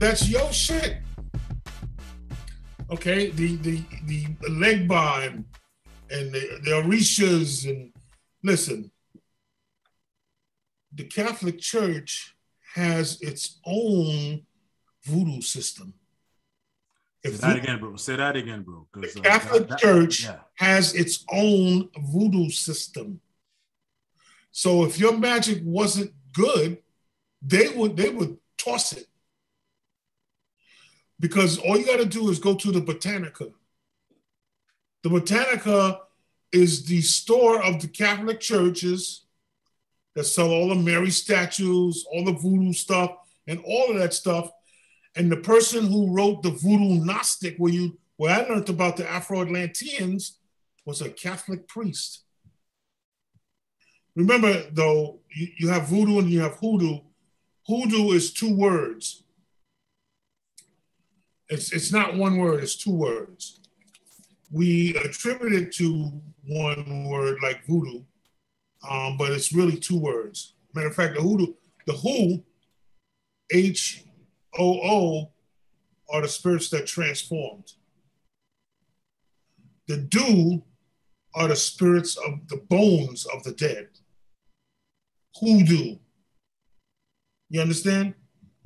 That's your shit. Okay, the the the Legba and and the, the Orishas and listen, the Catholic Church has its own voodoo system. If Say that again, bro. Say that again, bro. The uh, Catholic that, that, Church yeah. has its own voodoo system. So if your magic wasn't good, they would they would toss it. Because all you got to do is go to the Botanica. The Botanica is the store of the Catholic churches that sell all the Mary statues, all the voodoo stuff, and all of that stuff. And the person who wrote the Voodoo Gnostic, where you where I learned about the Afro-Atlanteans, was a Catholic priest. Remember, though, you, you have voodoo and you have hoodoo. Hoodoo is two words. It's, it's not one word, it's two words. We attribute it to one word like voodoo, um, but it's really two words. Matter of fact, the hoodoo, the who, H O O, are the spirits that transformed. The do are the spirits of the bones of the dead. Hoodoo. You understand?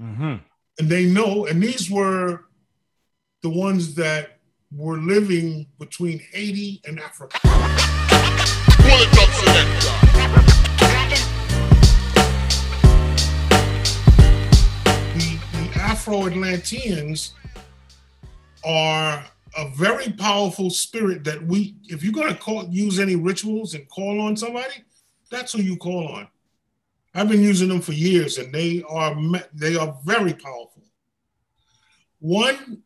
Mm-hmm. And they know, and these were the ones that were living between Haiti and Africa. The, the Afro-Atlanteans are a very powerful spirit that we, if you're gonna call use any rituals and call on somebody, that's who you call on. I've been using them for years, and they are they are very powerful. One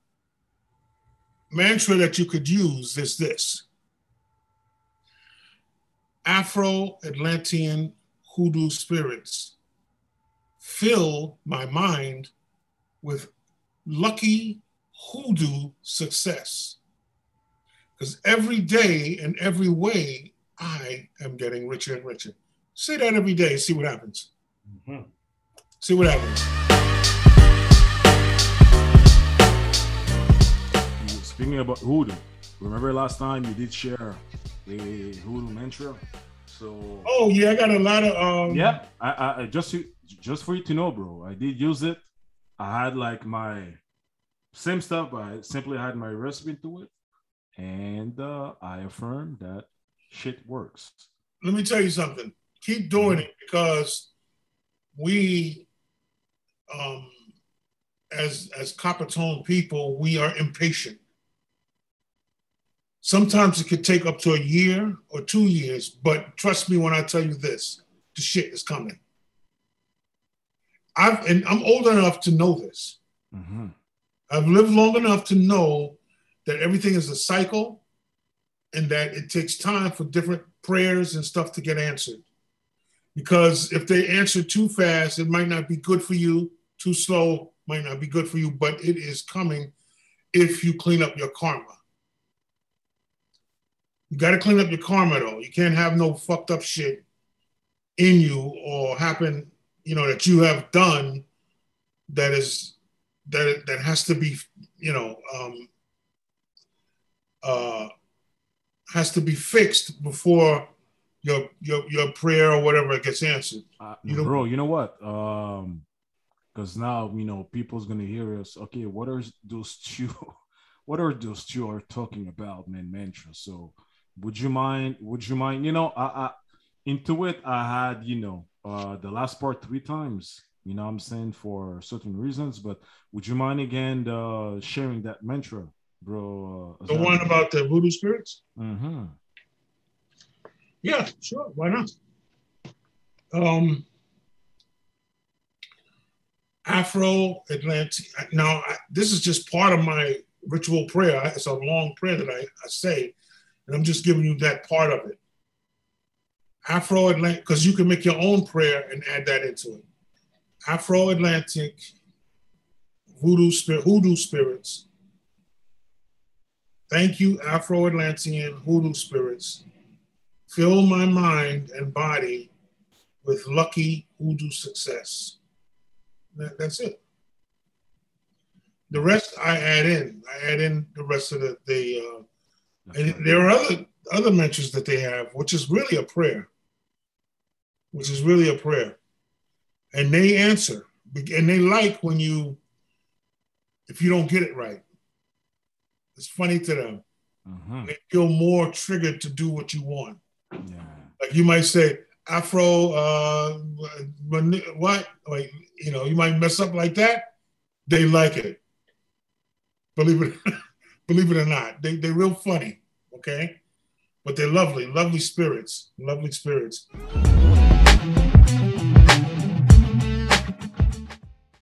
mantra that you could use is this: Afro-Atlantean hoodoo spirits fill my mind with lucky hoodoo success. Because every day and every way, I am getting richer and richer. Say that every day. See what happens. Mm-hmm. See what happens. Speaking about hoodoo, remember last time you did share the hoodoo mantra? So. Oh yeah, I got a lot of. um Yeah, I, I just just for you to know, bro. I did use it. I had like my same stuff, but I simply had my recipe to it, and uh, I affirm that shit works. Let me tell you something keep doing it because we um as as copper tone people we are impatient sometimes it could take up to a year or two years but trust me when i tell you this the shit is coming i've and i'm old enough to know this mm-hmm. i've lived long enough to know that everything is a cycle and that it takes time for different prayers and stuff to get answered because if they answer too fast, it might not be good for you. Too slow might not be good for you, but it is coming if you clean up your karma. You got to clean up your karma though. You can't have no fucked up shit in you or happen, you know, that you have done that is that that has to be, you know, um, uh, has to be fixed before your your your prayer or whatever gets answered. Uh, you know, bro, you know what? Um, because now you know people's gonna hear us. Okay, what are those two? What are those two are talking about, man? Mantra. So, would you mind? Would you mind? You know, I, I into it. I had you know uh the last part three times. You know, I'm saying for certain reasons, but would you mind again uh, sharing that mantra, bro? Uh, the one about the voodoo spirits. Mm-hmm. Yeah, sure. Why not? Um, Afro Atlantic. Now, I, this is just part of my ritual prayer. It's a long prayer that I, I say, and I'm just giving you that part of it. Afro Atlantic, because you can make your own prayer and add that into it. Afro Atlantic voodoo spirit, hoodoo spirits. Thank you, Afro Atlantean hoodoo spirits Fill my mind and body with lucky hoodoo success. That, that's it. The rest I add in. I add in the rest of the the. Uh, and there are other other mantras that they have, which is really a prayer. Which is really a prayer, and they answer, and they like when you. If you don't get it right, it's funny to them. Mm-hmm. They feel more triggered to do what you want. Yeah. Like you might say, Afro, uh, what? Like, you know, you might mess up like that. They like it. Believe it, believe it or not, they they're real funny. Okay, but they're lovely, lovely spirits, lovely spirits.